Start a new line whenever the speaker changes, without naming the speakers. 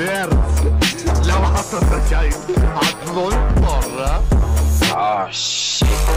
بيرد لو حصلت عين هتنط مرة.
Oh, آه شيت